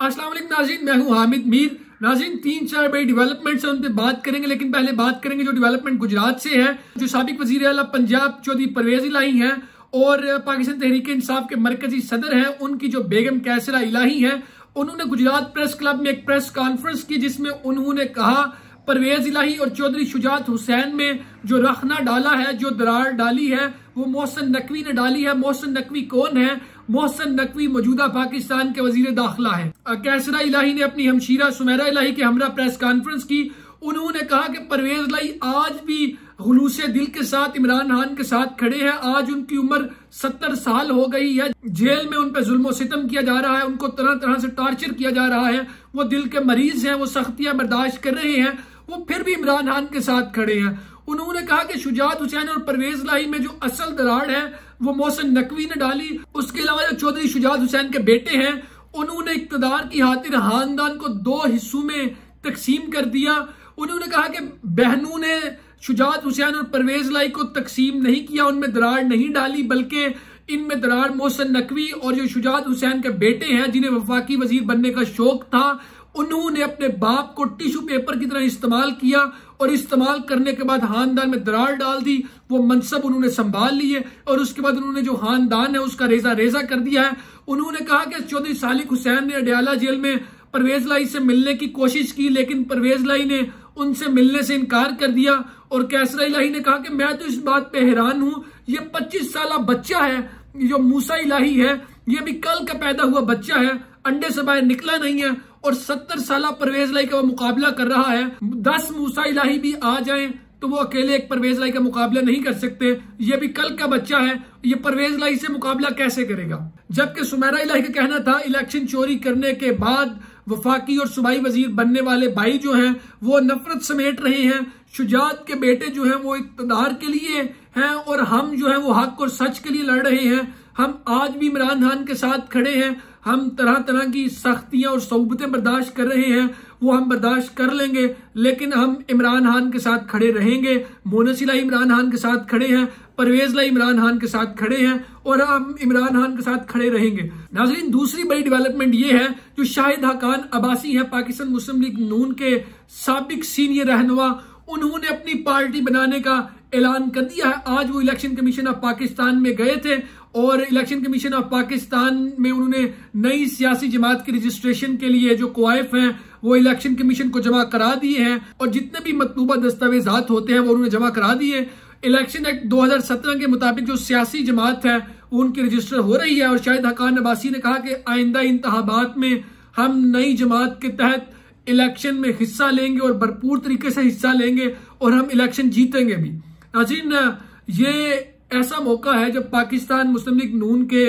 अस्सलाम वालेकुम नाजीन मैं हूँ हामिद मीर। नाजीन तीन चार बड़ी डेवलपमेंट्स हैं, उन पर बात करेंगे, लेकिन पहले बात करेंगे जो डेवलपमेंट गुजरात से है, जो सबक वज़ीर अला पंजाब चौधरी परवेज इलाही हैं, और पाकिस्तान तहरीक इंसाफ के मरकजी सदर हैं, उनकी जो बेगम कैसरा इलाही हैं, उन्होंने गुजरात प्रेस क्लब में एक प्रेस कॉन्फ्रेंस की, जिसमें उन्होंने कहा, परवेज इलाही और चौधरी शुजात हुसैन में जो रखना डाला है, जो दरार डाली है, वो मोहसन नकवी ने डाली है। मोहसन नकवी कौन है? मोहसन नकवी मौजूदा पाकिस्तान के वज़ीर दाखिला है। कैसरा इलाही ने अपनी हमशीरा सुमेरा इलाही के हमरा प्रेस कॉन्फ्रेंस की। उन्होंने कहा कि परवेज लाई आज भी खलूस दिल के साथ, इमरान खान के साथ खड़े हैं। आज उनकी उम्र सत्तर साल हो गई है। जेल में उन पर जुल्म सितम किया जा रहा है। उनको तरह तरह से टॉर्चर किया जा रहा है। वो दिल के मरीज़ हैं, वो सख्तियाँ बर्दाश्त कर रहे हैं। वो फिर भी इमरान खान के साथ खड़े हैं। उन्होंने कहा कि शुजात हुसैन और परवेज लाई में जो असल दराड़ है वो मोहसन नकवी ने डाली। उसके अलावा जो चौधरी शुजात हुसैन के बेटे हैं, उन्होंने इकतदार की खातिर खानदान को दो हिस्सों में तकसीम कर दिया। उन्होंने कहा कि बहनों ने शुजात हुसैन और परवेज लाई को तकसीम नहीं किया, उनमें दरार नहीं डाली, बल्कि इनमें दरार मोहसन नकवी और जो शुजात हुसैन के बेटे हैं, जिन्हें वफाकी वज़ीर बनने का शौक था, उन्होंने अपने बाप को टिश्यू पेपर की तरह इस्तेमाल किया। और इस्तेमाल करने के बाद खानदान में दरार डाल दी, वो मनसब उन्होंने संभाल लिए और उसके बाद उन्होंने जो खानदान है उसका रेजा रेजा कर दिया है। उन्होंने कहा कि चौधरी सालिक हुसैन ने अडयाला जेल में परवेज लाई से मिलने की कोशिश की, लेकिन परवेज लाई ने उनसे मिलने से इनकार कर दिया और कैसरा इलाही ने कहा कि मैं तो इस बात पे हैरान हूँ, ये 25 साल बच्चा है जो मूसा इलाही है, ये भी कल का पैदा हुआ बच्चा है, अंडे से बाहर निकला नहीं है और सत्तर साल परवेज लाई का मुकाबला कर रहा है। दस मूसा इलाही भी आ जाए तो वो अकेले एक परवेज लाई का मुकाबला नहीं कर सकते। ये भी कल का बच्चा है, ये परवेज लाई से मुकाबला कैसे करेगा? जबकि सुमेरा इलाही का कहना था, इलेक्शन चोरी करने के बाद वफाकी और सुबाई वज़ीर बनने वाले भाई जो हैं, वो नफरत समेट रहे हैं। शुजात के बेटे जो हैं, वो इकतदार के लिए हैं और हम जो है, वो हक और सच के लिए लड़ रहे हैं। हम आज भी इमरान खान के साथ खड़े हैं। हम तरह तरह की सख्तियाँ और सहूबतें बर्दाश्त कर रहे हैं, वो हम बर्दाश्त कर लेंगे। लेकिन हम इमरान खान के साथ खड़े रहेंगे। मोनसिला इमरान खान के साथ खड़े हैं परवेज ला इमरान खान के साथ खड़े हैं और हम इमरान खान के साथ खड़े रहेंगे। नाजरीन, दूसरी बड़ी डेवलपमेंट ये है, जो शाहिद हकान अबासी है, पाकिस्तान मुस्लिम लीग नून के सबक सीनियर रहनुमा, उन्होंने अपनी पार्टी बनाने का ऐलान कर दिया है। आज वो इलेक्शन कमीशन ऑफ़ पाकिस्तान में गए थे। और इलेक्शन कमीशन ऑफ़ पाकिस्तान में उन्होंने नई सियासी जमात की रजिस्ट्रेशन के लिए जो क्वाइफ हैं, वो इलेक्शन कमीशन को जमा करा दिए हैं। और जितने भी मतलूबा दस्तावेजात होते हैं, वो उन्होंने जमा करा दिए। इलेक्शन एक्ट 2017 के मुताबिक जो सियासी जमात है उनकी रजिस्टर हो रही है। और शायद हकान नबासी ने कहा कि आइंदा इंतबात में हम नई जमात के तहत इलेक्शन में हिस्सा लेंगे और भरपूर तरीके से हिस्सा लेंगे और हम इलेक्शन जीतेंगे भी। नाजीन ये ऐसा मौका है जब पाकिस्तान मुस्लिम लीग नून के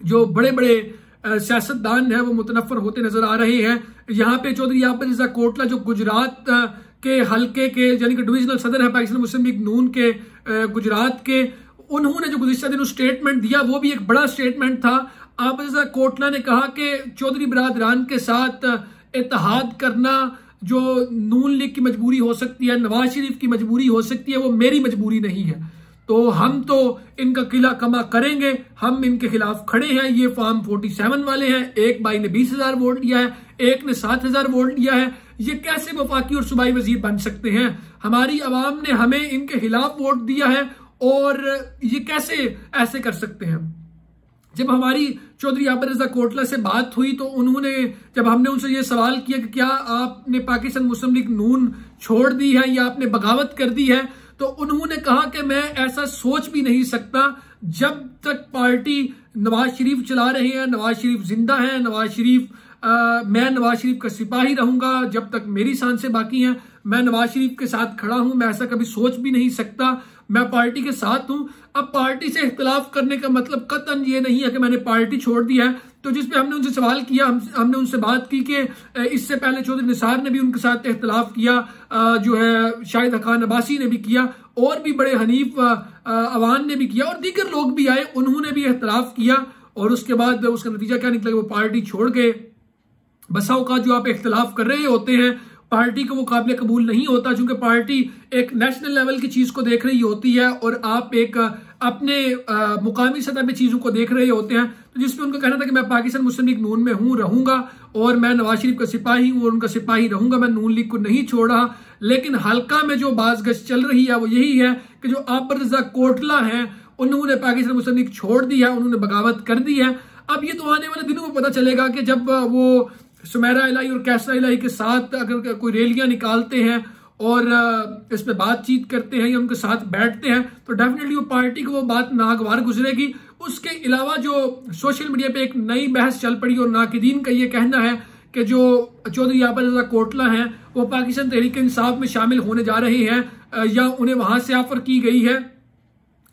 जो बड़े बड़े सियासतदान हैं, वो मुतनफर होते नज़र आ रहे हैं। यहाँ पे चौधरी आबिद रजा कोटला, जो गुजरात के हल्के के, यानी कि डिविजनल सदर है पाकिस्तान मुस्लिम लीग नून के गुजरात के, उन्होंने जो गुजशत दिन स्टेटमेंट दिया, वो भी एक बड़ा स्टेटमेंट था। आबिद रजा कोटला ने कहा कि चौधरी बरादरान के साथ इतिहाद करना जो नून लीग की मजबूरी हो सकती है, नवाज़ शरीफ की मजबूरी हो सकती है, वो मेरी मजबूरी नहीं है। तो हम तो इनका किला कमा करेंगे। हम इनके खिलाफ खड़े हैं। ये फॉर्म 47 वाले हैं। एक भाई ने बीस हज़ार वोट दिया है। एक ने सात हज़ार वोट दिया है। ये कैसे वफाकी और सुबाई वज़ीर बन सकते हैं? हमारी आवाम ने हमें इनके खिलाफ वोट दिया है और ये कैसे ऐसे कर सकते हैं? जब हमारी चौधरी आबिद रजा कोटला से बात हुई तो उन्होंने, जब हमने उनसे ये सवाल किया कि क्या आपने पाकिस्तान मुस्लिम लीग नून छोड़ दी है या आपने बगावत कर दी है तो उन्होंने कहा कि मैं ऐसा सोच भी नहीं सकता जब तक पार्टी नवाज़ शरीफ चला रहे हैं, नवाज़ शरीफ ज़िंदा है, नवाज़ शरीफ मैं नवाज़ शरीफ का सिपाही रहूँगा, जब तक मेरी साँसें बाकी हैं, मैं नवाज़ शरीफ के साथ खड़ा हूँ, मैं ऐसा कभी सोच भी नहीं सकता। मैं पार्टी के साथ हूँ। अब पार्टी से इख्तलाफ करने का मतलब कतन ये नहीं है कि मैंने पार्टी छोड़ दी है। तो जिसपे हमने उनसे सवाल किया हम, हमने उनसे बात की कि इससे पहले चौधरी निसार ने भी उनके साथ इख्तलाफ किया जो है शाहिद हकान अबासी ने भी किया और भी बड़े हनीफ अवान ने भी किया और दीगर लोग भी आए उन्होंने भी इख्तलाफ किया और उसके बाद उसका नतीजा क्या निकला वो पार्टी छोड़ गए। बसाओ का जो आप इख्तलाफ कर रहे होते हैं पार्टी को वो काबिल कबूल नहीं होता क्योंकि पार्टी एक नेशनल लेवल की चीज़ को देख रही होती है और आप एक अपने आ, मुकामी सतह पे चीज़ों को देख रहे होते हैं तो जिसमें उनका कहना था कि मैं पाकिस्तान मुस्लिम लीग नून में हूँ रहूँगा और मैं नवाज़ शरीफ का सिपाही हूँ और उनका सिपाही रहूँगा मैं नून लीग को नहीं छोड़ा। लेकिन हल्का में जो बाजगश चल रही है वो यही है कि जो आबर रजा कोटला है उन्होंने पाकिस्तान मुस्लिम लीग छोड़ दी है उन्होंने बगावत कर दी है। अब ये तो आने वाले दिनों में पता चलेगा कि जब वो सुमेरा इलाई और कैसरा इलाई के साथ अगर कोई रैलियाँ निकालते हैं और इस पर बातचीत करते हैं या उनके साथ बैठते हैं तो डेफिनेटली वो पार्टी को वो बात नागवार गुजरेगी। उसके अलावा जो सोशल मीडिया पे एक नई बहस चल पड़ी और नाकिदीन का ये कहना है कि जो चौधरी आबद कोटला हैं, वो पाकिस्तान तहरीक इंसाफ में शामिल होने जा रहे हैं या उन्हें वहाँ से ऑफ़र की गई है।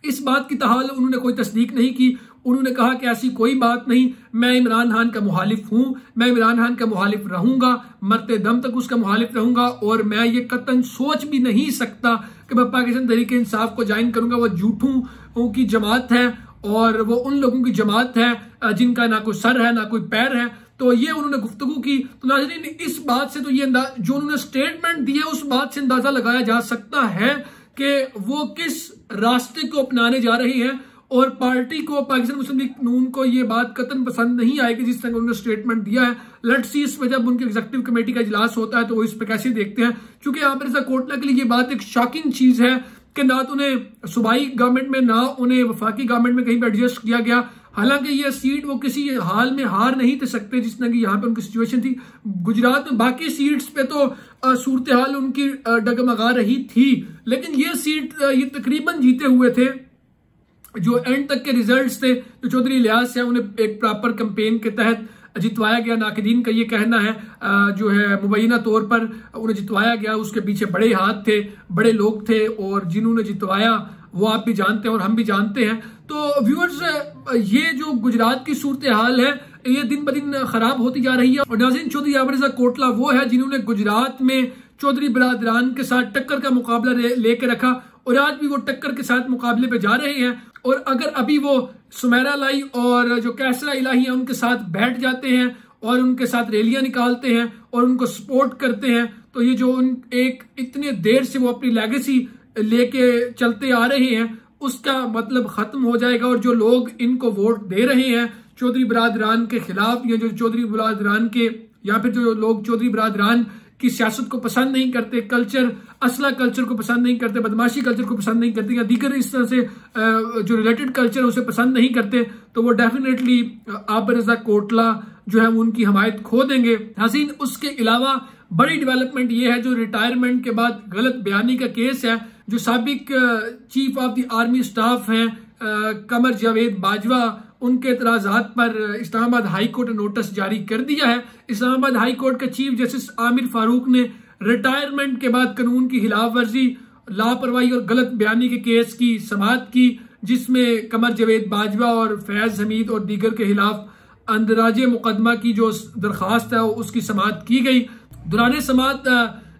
इस बात की तहाल उन्होंने कोई तस्दीक नहीं की। उन्होंने कहा कि ऐसी कोई बात नहीं, मैं इमरान खान का मुखालिफ हूँ, मैं इमरान खान का मुखालिफ रहूँगा, मरते दम तक उसका मुखालिफ रहूँगा, और मैं ये कतन सोच भी नहीं सकता कि मैं पाकिस्तान तरीके इंसाफ को ज्वाइन करूँगा, वो झूठों की जमात है, और वो उन लोगों की जमात है जिनका ना कोई सर है, ना कोई पैर है। तो ये उन्होंने गुफ्तगु की। तो नाजरीन, इस बात से तो ये जो उन्होंने स्टेटमेंट दिया उस बात से अंदाज़ा लगाया जा सकता है कि वो किस रास्ते को अपनाने जा रही है। और पार्टी को, पाकिस्तान मुस्लिम लीग नून को ये बात कतन पसंद नहीं आएगी जिस तरह उन्होंने स्टेटमेंट दिया है। लेट सी इस पर जब उनकी एग्जेक्टिव कमेटी का इजलास होता है तो वो इस पर कैसे देखते हैं? क्योंकि आमिर कोटला के लिए ये बात एक शॉकिंग चीज़ है कि ना तो उन्हें सूबाई गवर्नमेंट में, ना उन्हें वफाकी गवर्नमेंट में कहीं पर एडजस्ट किया गया। हालाँकि ये सीट वो किसी हाल में हार नहीं थे सकते जिस तरह की यहाँ पे उनकी सिचुएशन थी। गुजरात में बाकी सीट्स पे तो सूरत हाल उनकी डगमगा रही थी। लेकिन ये सीट ये तकरीबन जीते हुए थे। जो एंड तक के रिजल्ट्स थे, जो चौधरी लियाज है, उन्हें एक प्रॉपर कंपेन के तहत जितवाया गया। नाकदीन का ये कहना है जो है मुबैना तौर पर उन्हें जितवाया गया, उसके पीछे बड़े हाथ थे, बड़े लोग थे, और जिन्होंने जितवाया, वो आप भी जानते हैं और हम भी जानते हैं। तो व्यूअर्स ये जो गुजरात की सूरत हाल है, ये दिन ब दिन खराब होती जा रही है। और नाजिन चौधरी आबरजा कोटला वो है, जिन्होंने गुजरात में चौधरी बरादरान के साथ टक्कर का मुकाबला लेके रखा, और आज भी वो टक्कर के साथ मुकाबले पे जा रहे हैं। और अगर अभी वो सुमेरा लाई और जो कैसरा इलाही है, उनके साथ बैठ जाते हैं और उनके साथ रैलियाँ निकालते हैं और उनको सपोर्ट करते हैं तो ये जो उन एक इतने देर से वो अपनी लेगेसी लेके चलते आ रहे हैं, उसका मतलब खत्म हो जाएगा। और जो लोग इनको वोट दे रहे हैं, चौधरी बरादरान के खिलाफ या जो चौधरी बरादरान के या फिर जो लोग चौधरी बरादरान की सियासत को पसंद नहीं करते, कल्चर, असला कल्चर को पसंद नहीं करते, बदमाशी कल्चर को पसंद नहीं करते, या दीगर इस तरह से जो रिलेटेड कल्चर है उसे पसंद नहीं करते तो वो डेफिनेटली आबर रजा कोटला जो है उनकी हमायत खो देंगे। हसीन, उसके अलावा बड़ी डेवलपमेंट ये है जो रिटायरमेंट के बाद गलत बयानी का केस है, जो सबक chief of the army staff है कमर जावेद बाजवा उनके एतराजात पर इस्लामाबाद हाई कोर्ट ने नोटिस जारी कर दिया है। इस्लामाबाद हाई कोर्ट के चीफ जस्टिस आमिर फारूक ने रिटायरमेंट के बाद कानून की खिलाफ वर्जी, लापरवाही और गलत बयानी के केस की समात की, जिसमें कमर जवेद बाजवा और फैज हमीद और दीगर के खिलाफ अंदराज मुकदमा की जो दरखास्त है, उसकी समात की गई। दुरान समात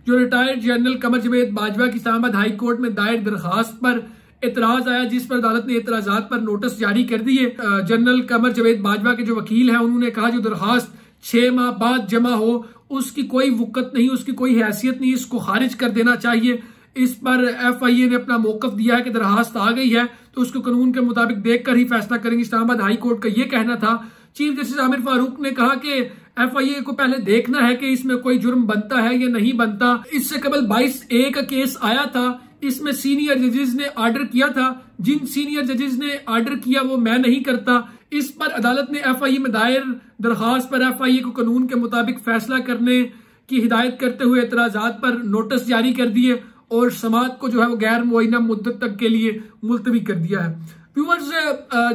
जो रिटायर्ड जनरल कमर जवेद बाजवा की इस्लामाबाद हाई कोर्ट में दायर दरखास्त पर एतराज़ आया जिस पर अदालत ने एतराजात पर नोटिस जारी कर दिए जनरल कमर जवेद बाजवा के जो वकील हैं, उन्होंने कहा, जो दरखास्त छह माह बाद जमा हो, उसकी कोई वक्त नहीं, उसकी कोई हैसियत नहीं, इसको खारिज कर देना चाहिए। इस पर एफ़ आई ए ने अपना मौकफ दिया है कि दरखास्त आ गई है तो उसको कानून के मुताबिक देखकर ही फैसला करेंगे। इस्लामाबाद हाई कोर्ट का यह कहना था। चीफ जस्टिस आमिर फारूक ने कहा कि एफ़ आई ए को पहले देखना है कि इसमें कोई जुर्म बनता है या नहीं बनता। इससे केवल बाईस ए का केस आया था इसमें सीनियर जजेस ने आर्डर किया था। जिन सीनियर जजेस ने आर्डर किया, वो मैं नहीं करता। इस पर अदालत ने एफआईए में दायर दरखास्त पर एफआईए को कानून के मुताबिक फैसला करने की हिदायत करते हुए एतराजात पर नोटिस जारी कर दिए और समाज को जो है वो गैर मुआयना मुद्दत तक के लिए मुलतवी कर दिया है। व्यूअर्स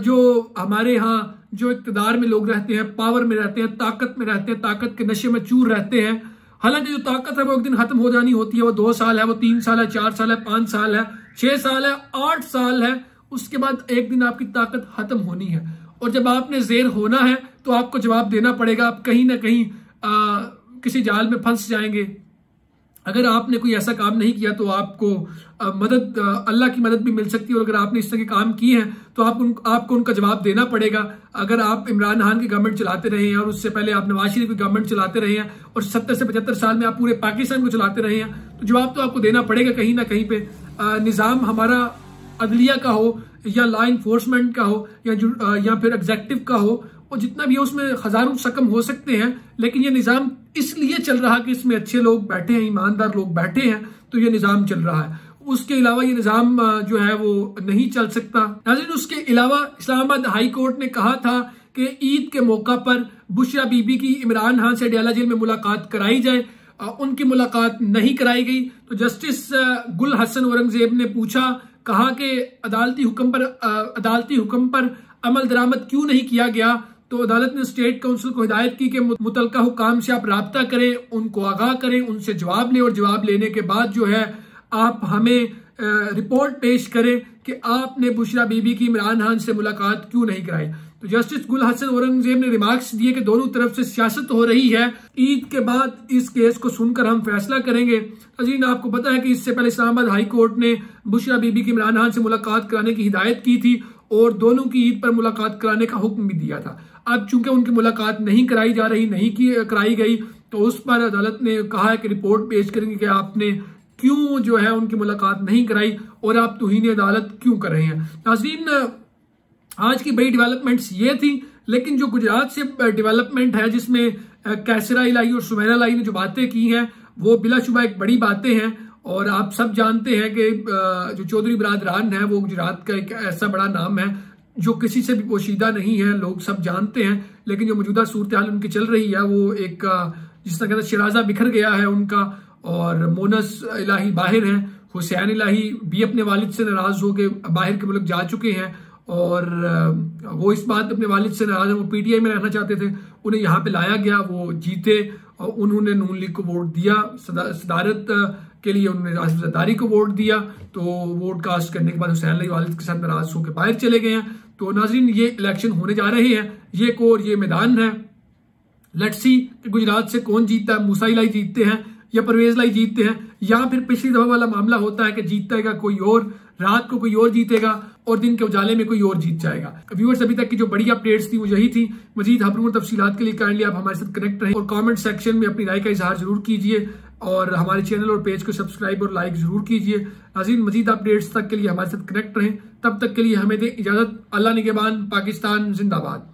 जो हमारे यहाँ जो इकतदार में लोग रहते हैं पावर में रहते हैं, ताकत में रहते हैं, ताकत के नशे में चूर रहते हैं हालाँकि जो ताकत है वो एक दिन खत्म हो जानी होती है वो दो साल है वो तीन साल है चार साल है पाँच साल है छह साल है आठ साल है उसके बाद एक दिन आपकी ताकत खत्म होनी है। और जब आपने जेर होना है तो आपको जवाब देना पड़ेगा आप कहीं ना कहीं आ, किसी जाल में फंस जाएँगे। अगर आपने कोई ऐसा काम नहीं किया तो आपको मदद अल्लाह की मदद भी मिल सकती है और अगर आपने इस तरह के काम किए हैं तो आप उन, आपको उनका जवाब देना पड़ेगा। अगर आप इमरान खान की गवर्नमेंट चलाते रहे हैं और उससे पहले आप नवाज़ शरीफ की गवर्नमेंट चलाते रहे हैं और सत्तर से पचहत्तर साल में आप पूरे पाकिस्तान को चलाते रहे हैं तो जवाब तो आपको देना पड़ेगा कहीं ना कहीं पे। निज़ाम हमारा अदलिया का हो या लॉ इन्फोर्समेंट का हो या या फिर एग्जेक्टिव का हो और जितना भी है उसमें हज़ारों सकम हो सकते हैं, लेकिन ये निज़ाम इसलिए चल रहा कि इसमें अच्छे लोग बैठे हैं, ईमानदार लोग बैठे हैं तो ये निज़ाम चल रहा है। उसके अलावा ये निज़ाम जो है वो नहीं चल सकता। नाजिन उसके अलावा इस्लामाबाद हाई कोर्ट ने कहा था कि ईद के मौका पर बुशरा बीबी की इमरान खान से डयाला जेल में मुलाकात कराई जाए। उनकी मुलाकात नहीं कराई गई। तो जस्टिस गुल हसन औरंगज़ेब ने पूछा, कहा कि अदालती हुक्म पर अदालती हुक्म पर अमल दरामद क्यों नहीं किया गया? तो अदालत ने स्टेट काउंसिल को हिदायत की कि मुतल हुकाम से आप रबता करें, उनको आगाह करें, उनसे जवाब लें और जवाब लेने के बाद जो है, आप हमें रिपोर्ट पेश करें कि आपने बुशरा बीबी की इमरान खान से मुलाकात क्यों नहीं कराई। तो जस्टिस गुल हसन औरंगज़ेब ने रिमार्क्स दिए कि दोनों तरफ़ से सियासत हो रही है। ईद के बाद इस केस को सुनकर हम फैसला करेंगे। अजीन, आपको पता है कि इससे पहले इस्लामाबाद हाई कोर्ट ने बुशरा बीबी की इमरान खान से मुलाकात कराने की हिदायत की थी। और दोनों की ईद पर मुलाकात कराने का हुक्म भी दिया था। अब चूँकि उनकी मुलाकात नहीं कराई जा रही, नहीं की, कराई गई तो उस पर अदालत ने कहा है कि रिपोर्ट पेश करेंगे कि आपने क्यों जो है उनकी मुलाकात नहीं कराई और आप तुहीन अदालत क्यों कर रहे हैं। नाजीन, आज की बड़ी डेवलपमेंट्स ये थी, लेकिन जो गुजरात से डेवलपमेंट है, जिसमें कैसरा इलाई और सुमेरा लाई ने जो बातें की हैं, वो बिलाशुबा एक बड़ी बातें हैं। और आप सब जानते हैं कि जो चौधरी बरादरान है, वो गुजरात का एक ऐसा बड़ा नाम है, जो किसी से भी पोशीदा नहीं है, लोग सब जानते हैं, लेकिन जो मौजूदा सूरत हाल उनकी चल रही है, वो एक जिस तरह कहते शराजा बिखर गया है उनका, और मोनस इलाही बाहर है, हुसैन इलाही भी अपने वालिद से नाराज़ होकर बाहर के मुल्क जा चुके हैं, और वो इस बात अपने वालिद से नाराज़ है, वो पीटीआई में रहना चाहते थे, उन्हें यहाँ पे लाया गया, वो जीते, और उन्होंने नून लीग को वोट दिया सदारत के लिए उन्होंने आसिफ जरदारी को वोट दिया तो वोट कास्ट करने के बाद हुसैन अली वालिद के साथ नाराज़ होकर बाहर चले गए हैं। तो नाजरीन, ये इलेक्शन होने जा रहे हैं। ये कोर ये मैदान है। लेट्स गुजरात से कौन जीतता है। मूसा लाई जीतते हैं या परवेज लाई जीतते हैं। या फिर पिछली दफ़ा वाला मामला होता है कि जीतेगा कोई और, रात को कोई और जीतेगा और दिन के उजाले में कोई और जीत जाएगा। व्यूअर्स अभी तक की जो बड़ी अपडेट्स थी वो यही थी। मजीद खबरों तफसीत के लिए काइंडली आप हमारे साथ कनेक्ट रहें और कमेंट सेक्शन में अपनी राय का इजहार ज़रूर कीजिए। और हमारे चैनल और पेज को सब्सक्राइब और लाइक ज़रूर कीजिए। नाजीन मजीद अपडेट्स तक के लिए हमारे साथ कनेक्ट रहें। तब तक के लिए हमें दें इजाज़त। अल्लाह निगेबान, पाकिस्तान, जिंदाबाद।